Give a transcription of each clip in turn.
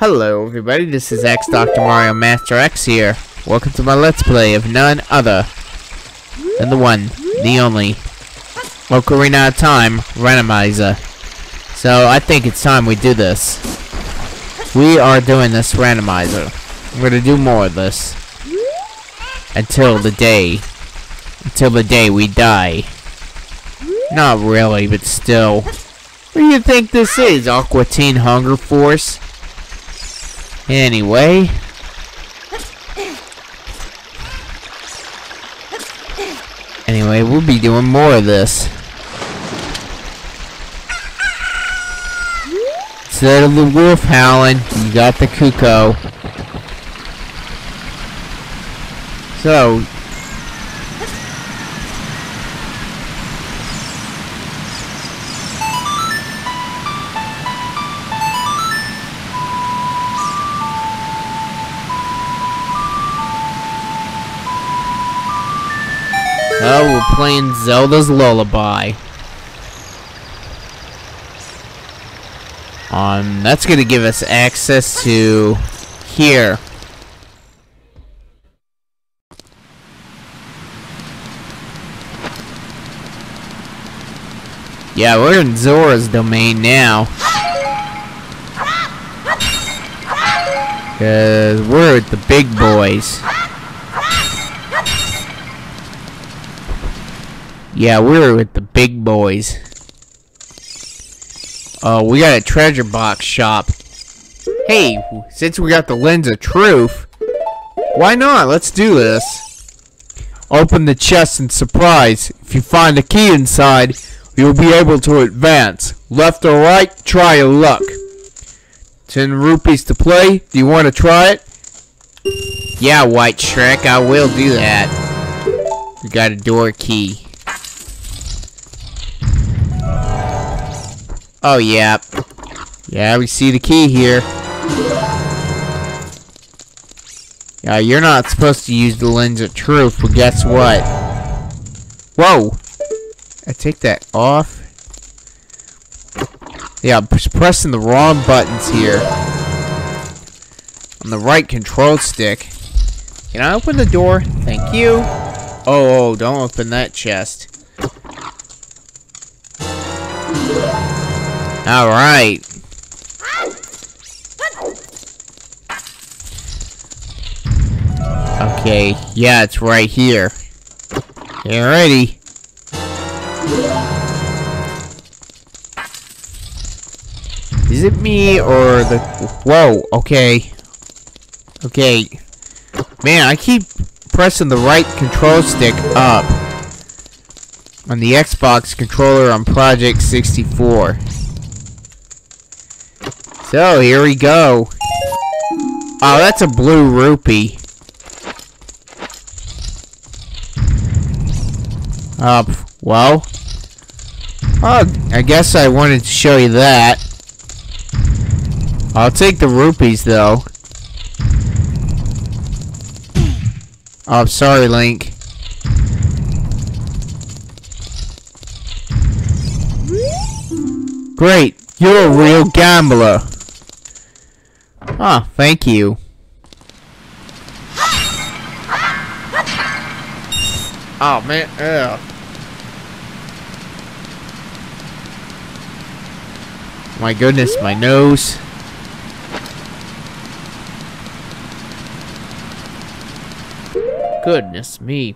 Hello everybody, this is X Dr. Mario Master X here. Welcome to my Let's Play of none other than the one, the only, Ocarina of Time Randomizer. So I think it's time we do this. We are doing this randomizer. We're gonna do more of this. Until the day. Until the day we die. Not really, but still. What do you think this is, Aqua Teen Hunger Force? Anyway. Anyway, we'll be doing more of this. Instead of the wolf howling, you got the cuckoo. So, playing Zelda's Lullaby. Um, that's gonna give us access to here. Yeah, we're in Zora's domain now. Cause we're with the big boys. Yeah, we're with the big boys. Oh, we got a treasure box shop. Hey, since we got the lens of truth, why not? Let's do this. Open the chest and surprise. If you find a key inside, you'll be able to advance. Left or right, try your luck. 10 rupees to play. Do you want to try it? Yeah, White Shrek, I will do that. We got a door key. Oh, yeah. Yeah, we see the key here. Yeah, you're not supposed to use the lens of truth, but guess what? Whoa! I take that off. Yeah, I'm pressing the wrong buttons here. On the right control stick. Can I open the door? Thank you. Oh, oh don't open that chest. Alright. Okay, yeah, it's right here. Ready. Is it me or the... Whoa, okay. Okay. Man, I keep pressing the right control stick up on the Xbox controller on Project 64. So, here we go. Oh, that's a blue rupee. Uh, well. Oh, I guess I wanted to show you that. I'll take the rupees, though. Oh, sorry, Link. Great, you're a real gambler. Ah, thank you. Oh man, ugh. My goodness, my nose. Goodness me.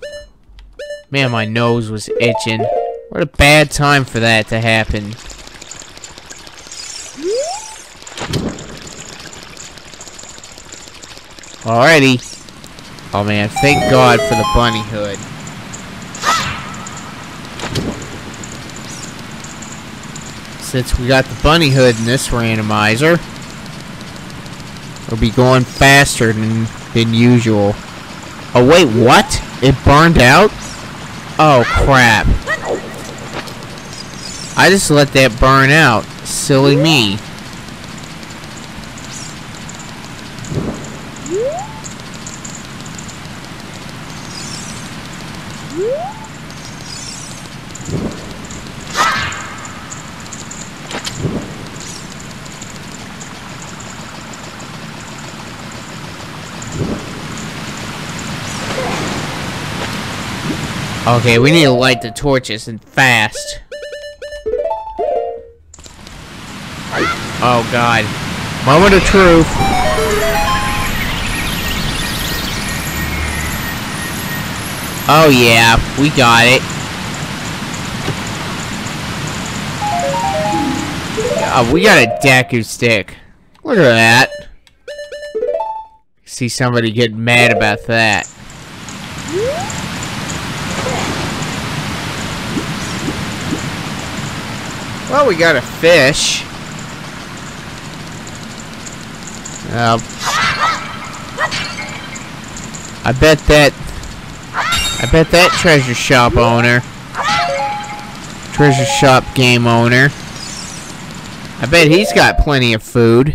Man, my nose was itching. What a bad time for that to happen. Alrighty. Oh man, thank God for the bunny hood. Since we got the bunny hood in this randomizer, we'll be going faster than, than usual. Oh wait, what? It burned out? Oh crap. I just let that burn out. Silly me. Okay, we need to light the torches and fast. Oh god. Moment of truth. Oh yeah, we got it. Oh, we got a Deku stick. Look at that. See somebody get mad about that. Well, we got a fish. Uh, I bet that... I bet that treasure shop owner... Treasure shop game owner... I bet he's got plenty of food.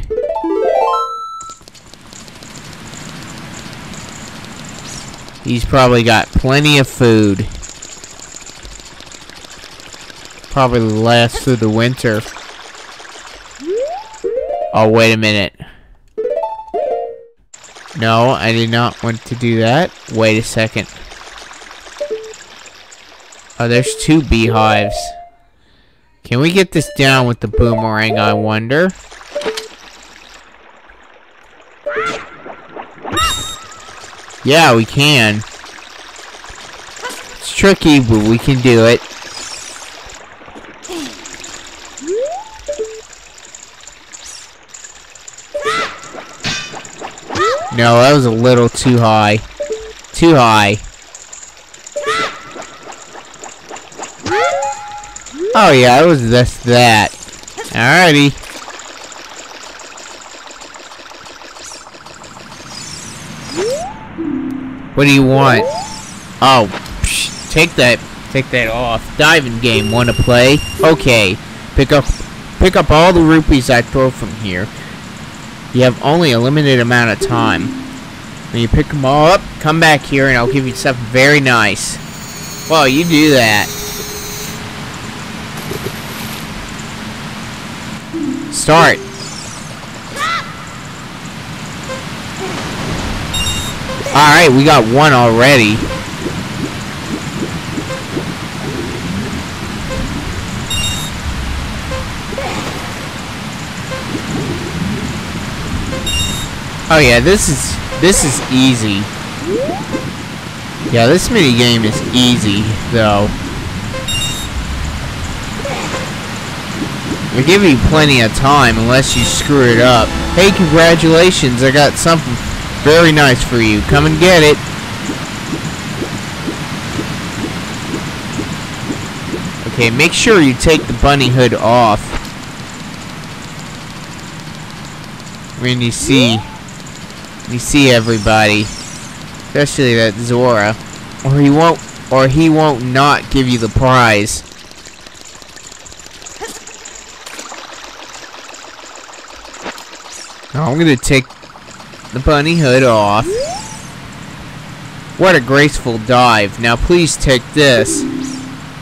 He's probably got plenty of food probably last through the winter. Oh, wait a minute. No, I did not want to do that. Wait a second. Oh, there's two beehives. Can we get this down with the boomerang, I wonder? Yeah, we can. It's tricky, but we can do it. No, that was a little too high. Too high. Oh yeah, it was just that. Alrighty. What do you want? Oh, psh, take that, take that off. Diving game, wanna play? Okay, pick up, pick up all the rupees I throw from here. You have only a limited amount of time. When you pick them all up, come back here and I'll give you something very nice. Well, you do that. Start. Alright, we got one already. Oh yeah, this is this is easy. Yeah, this mini game is easy though. We give you plenty of time unless you screw it up. Hey, congratulations! I got something very nice for you. Come and get it. Okay, make sure you take the bunny hood off. When you see you see everybody, especially that Zora, or he won't, or he won't not give you the prize. Now I'm gonna take the bunny hood off. What a graceful dive. Now please take this.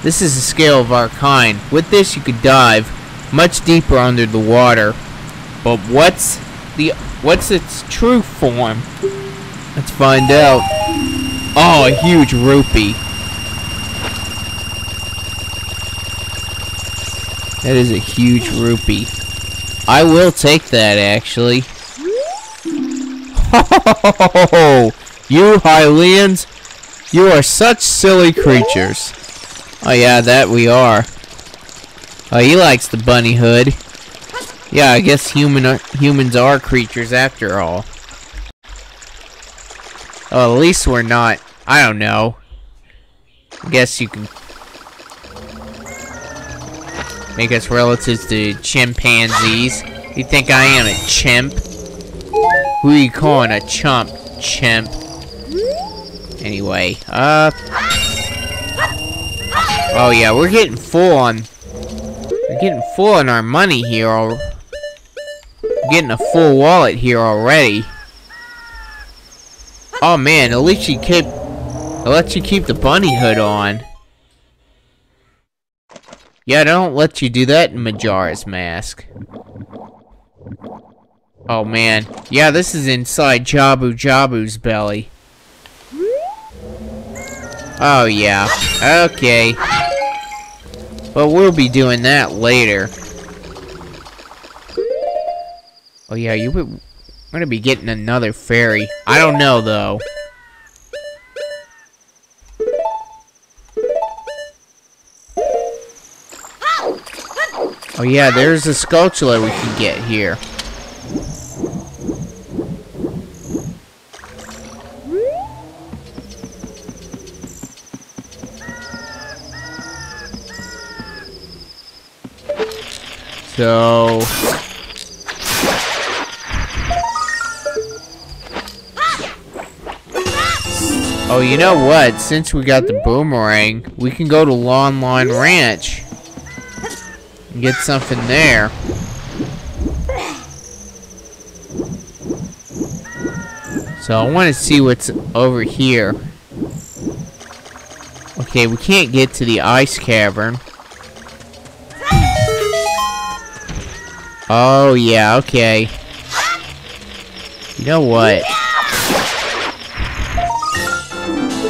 This is a scale of our kind. With this you could dive much deeper under the water. But what's the What's its true form? Let's find out. Oh, a huge rupee. That is a huge rupee. I will take that, actually. Oh, you Hylians, you are such silly creatures. Oh yeah, that we are. Oh, he likes the bunny hood. Yeah, I guess human are, humans are creatures after all. Oh, at least we're not. I don't know. I guess you can make us relatives to chimpanzees. You think I am a chimp? Who are you calling a chump, chimp? Anyway, uh... Oh yeah, we're getting full on... We're getting full on our money here getting a full wallet here already. Oh man, at least you keep it lets you keep the bunny hood on. Yeah, they don't let you do that in Majora's mask. Oh man. Yeah, this is inside Jabu Jabu's belly. Oh, yeah. Okay. But we'll be doing that later. Oh, yeah, you would... We're gonna be getting another fairy. I don't know, though. Oh yeah, there's a Skulltula we can get here. So... Oh, you know what? Since we got the boomerang, we can go to Lon Lon Ranch. And get something there. So I want to see what's over here. Okay, we can't get to the ice cavern. Oh, yeah, okay. You know what?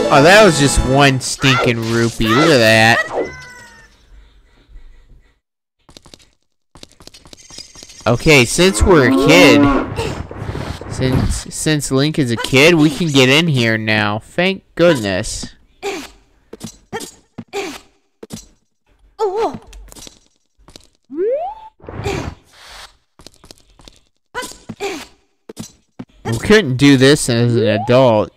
Oh, that was just one stinking rupee. Look at that. Okay, since we're a kid, since since Link is a kid, we can get in here now. Thank goodness. We couldn't do this as an adult.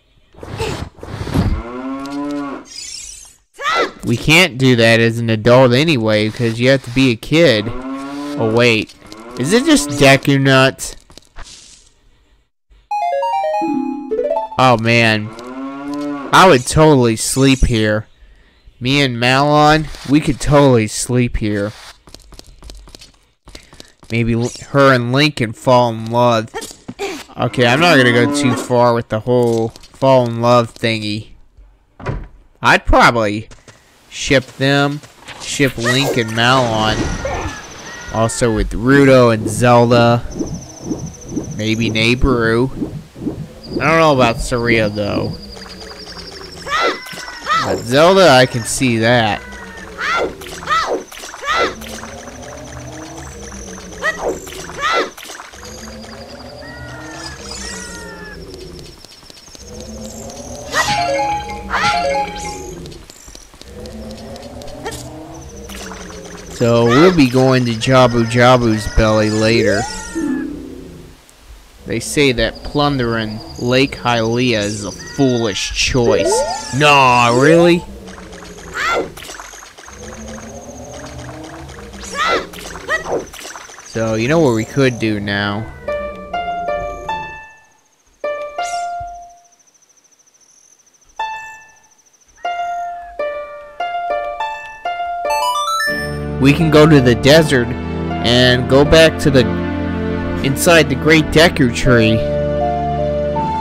We can't do that as an adult anyway, because you have to be a kid. Oh, wait. Is it just Deku Nuts? Oh, man. I would totally sleep here. Me and Malon, we could totally sleep here. Maybe her and Link can fall in love. Okay, I'm not gonna go too far with the whole fall in love thingy. I'd probably ship them, ship Link and Malon. Also with Ruto and Zelda. Maybe Nabooru. I don't know about Saria though. But Zelda, I can see that. So we'll be going to Jabu Jabu's belly later. They say that plundering Lake Hylia is a foolish choice. Nah, really? So, you know what we could do now? We can go to the desert and go back to the inside the great Deku tree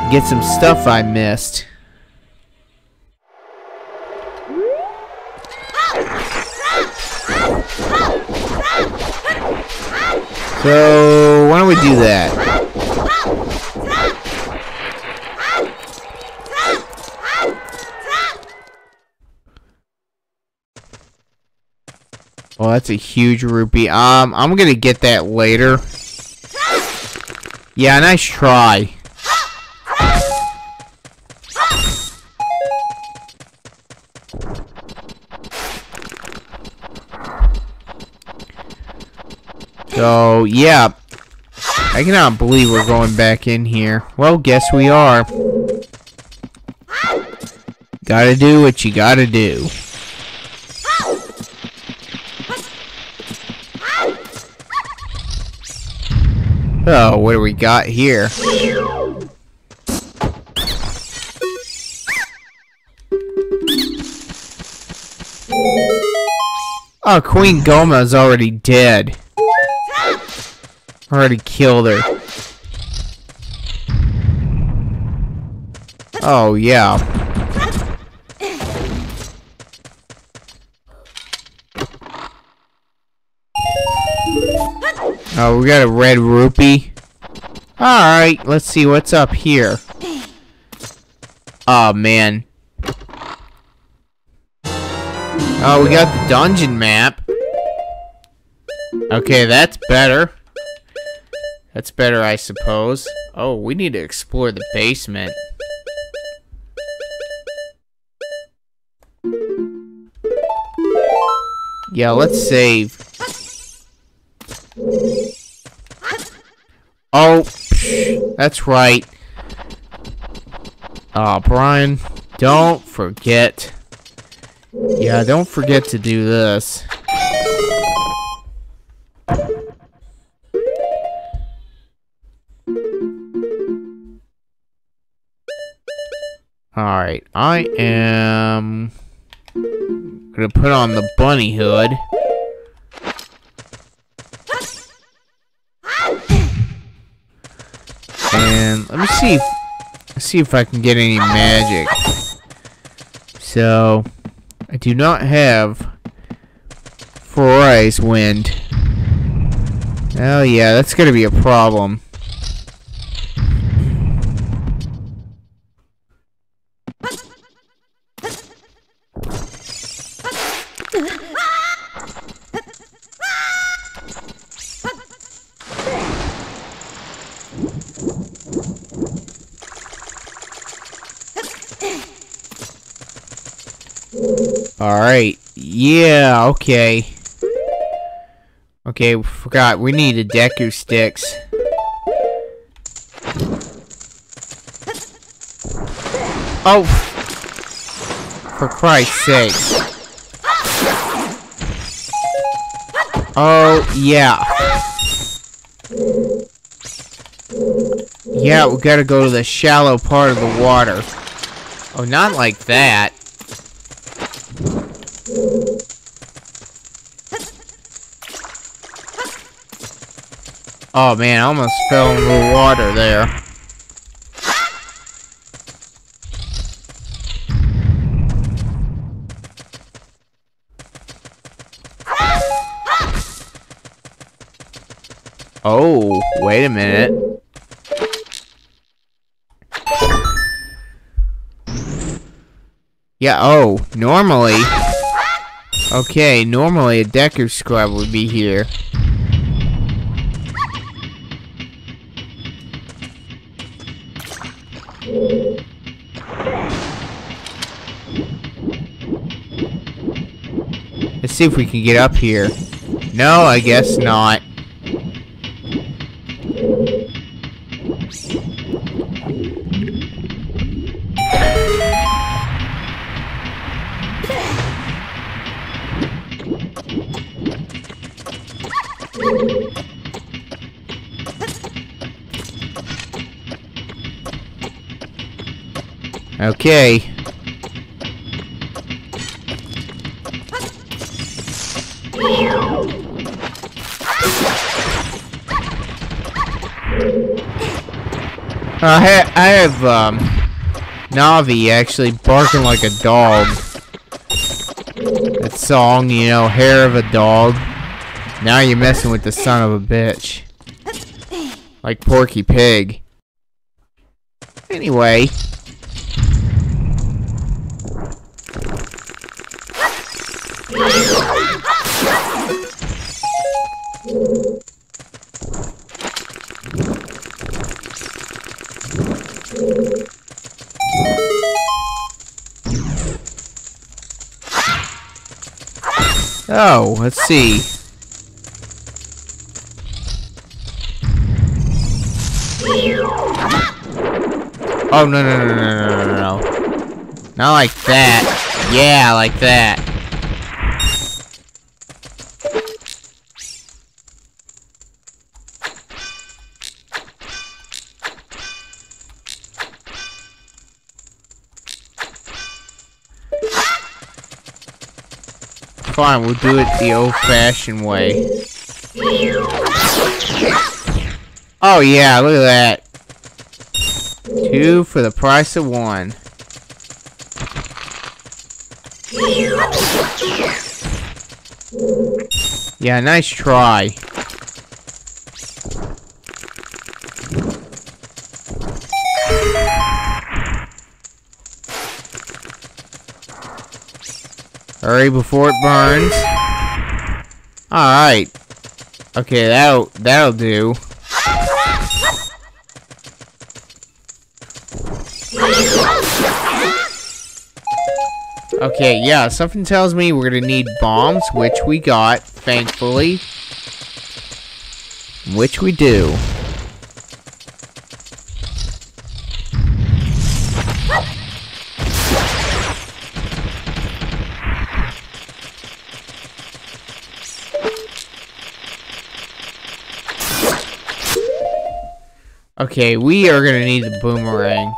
get some stuff I missed. So, why don't we do that? Well, that's a huge rupee. Um, I'm gonna get that later. Yeah, nice try. So, yeah. I cannot believe we're going back in here. Well, guess we are. Gotta do what you gotta do. Oh, what do we got here? Oh, Queen Gohma is already dead. Already killed her. Oh, yeah. Oh, we got a red rupee. Alright, let's see what's up here. Oh, man. Oh, we got the dungeon map. Okay, that's better. That's better, I suppose. Oh, we need to explore the basement. Yeah, let's save. Oh, that's right. Oh, Brian, don't forget. Yeah, don't forget to do this. Alright, I am gonna put on the bunny hood. And let me see if see if I can get any magic. So I do not have Eyes Wind. Oh yeah, that's gonna be a problem. Alright. Yeah, okay. Okay, forgot. We need a Deku sticks. Oh! For Christ's sake. Oh, yeah. Yeah, we gotta go to the shallow part of the water. Oh, not like that. Oh man, I almost fell into the water there. Oh, wait a minute. Yeah, oh, normally... Okay, normally a Deku Scrub would be here. See if we can get up here. No, I guess not. Okay. I, ha I have, um, Navi actually barking like a dog. That song, you know, hair of a dog. Now you're messing with the son of a bitch. Like Porky Pig. Anyway. Oh, let's see. Oh, no, no, no, no, no, no, no. Not like that. Yeah, like that. Fine, we'll do it the old-fashioned way. Oh yeah, look at that. Two for the price of one. Yeah, nice try. Hurry before it burns. Alright. Okay, that'll, that'll do. Okay, yeah, something tells me we're gonna need bombs, which we got, thankfully. Which we do. Okay, we are gonna need the boomerang.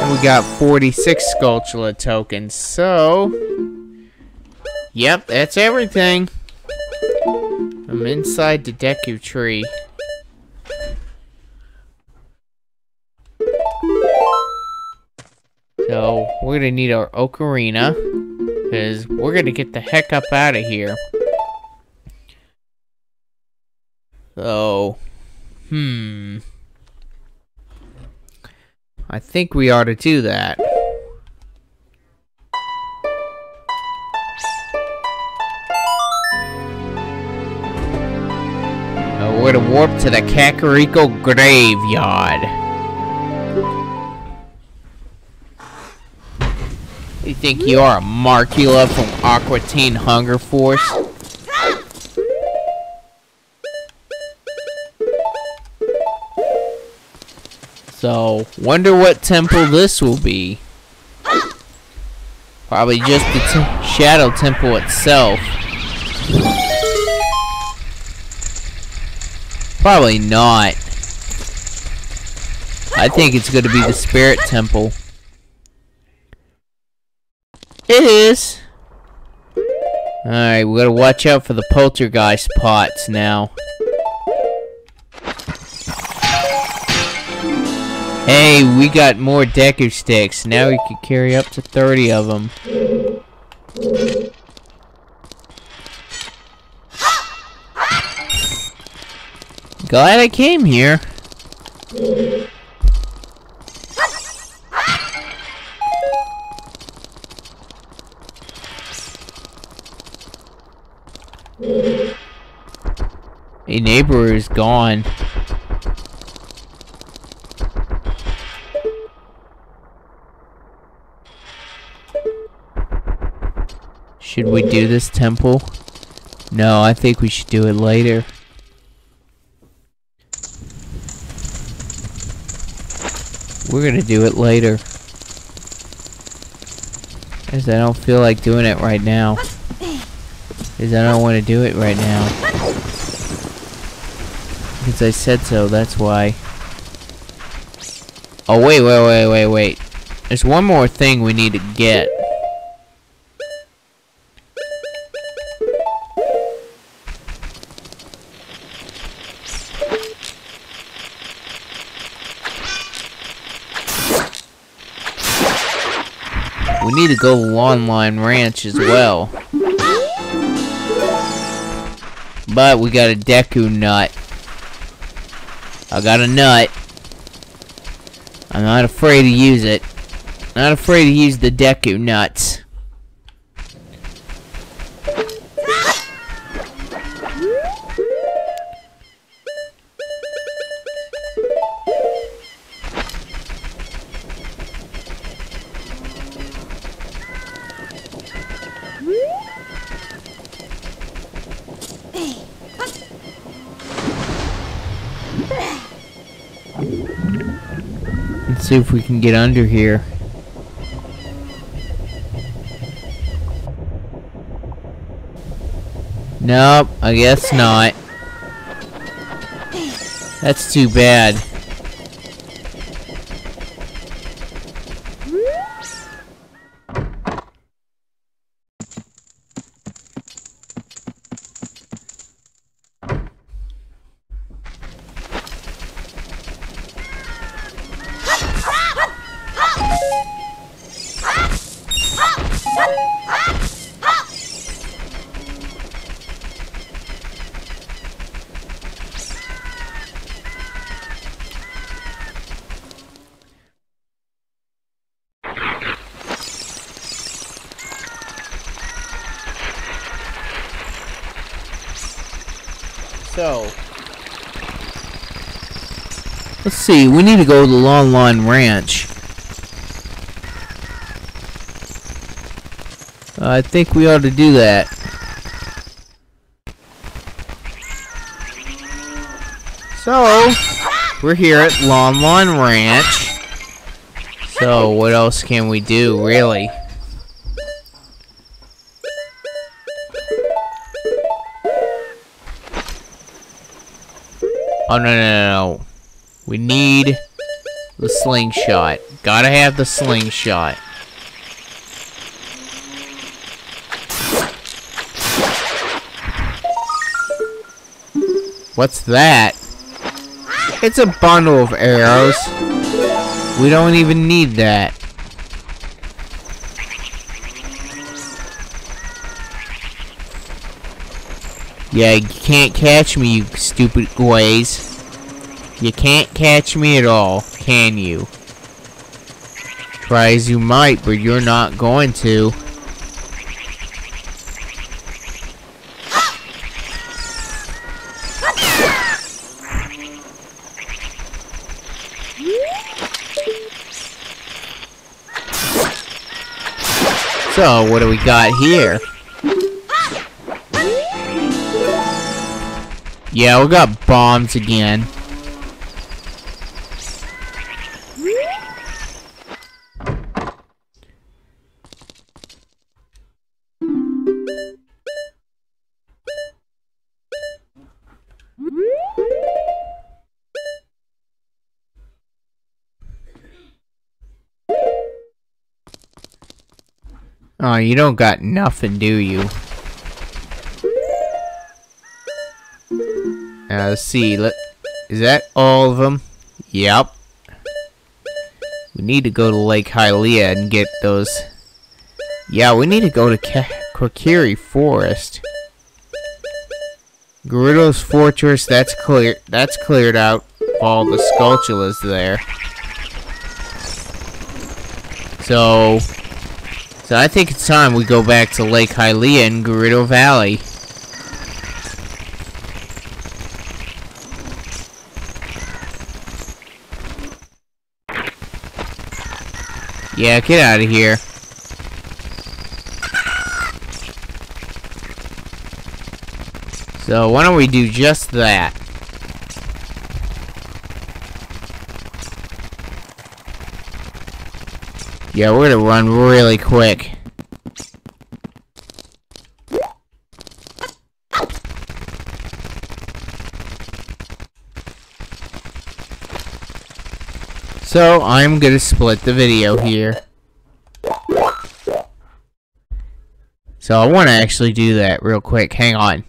And we got 46 Skulltula tokens, so... Yep, that's everything. I'm inside the Deku tree. So, we're gonna need our Ocarina. Because we're gonna get the heck up out of here. So, hmm. I think we ought to do that. We're gonna warp to the Kakariko Graveyard. You think you are a Markula from Aqua Teen Hunger Force? So, wonder what temple this will be. Probably just the Shadow Temple itself. Probably not. I think it's going to be the Spirit Temple. It is. Alright, we gotta watch out for the poltergeist pots now. Hey, we got more Deku sticks. Now we can carry up to 30 of them. Glad I came here. Nabooru is gone. Should we do this temple? No, I think we should do it later. We're gonna do it later. As I don't feel like doing it right now. Because I don't want to do it right now. Because I said so, that's why. Oh, wait, wait, wait, wait, wait. There's one more thing we need to get. Go Lon Lon Ranch as well. But we got a Deku nut. I got a nut. I'm not afraid to use it. Not afraid to use the Deku nuts. See if we can get under here. Nope, I guess not. That's too bad. Let's see. We need to go to the Lon Lon Ranch. I think we ought to do that. So, we're here at Lon Lon Ranch. So, what else can we do, really? Oh, no, no, no, no. We need the slingshot. Gotta have the slingshot. What's that? It's a bundle of arrows. We don't even need that. Yeah, you can't catch me, you stupid glaze. You can't catch me at all, can you? Try as you might, but you're not going to. So, what do we got here? Yeah, we got bombs again. Oh, you don't got nothing, do you? Uh, let's see. Let is that all of them? Yep. We need to go to Lake Hylia and get those. Yeah, we need to go to Kokiri Forest. Gerudo's Fortress. That's clear. That's cleared out. All the Skulltulas there. So, so I think it's time we go back to Lake Hylia in Gerudo Valley. Yeah, get out of here. So, why don't we do just that? Yeah, we're gonna run really quick. So, I'm gonna split the video here. So, I want to actually do that real quick. Hang on.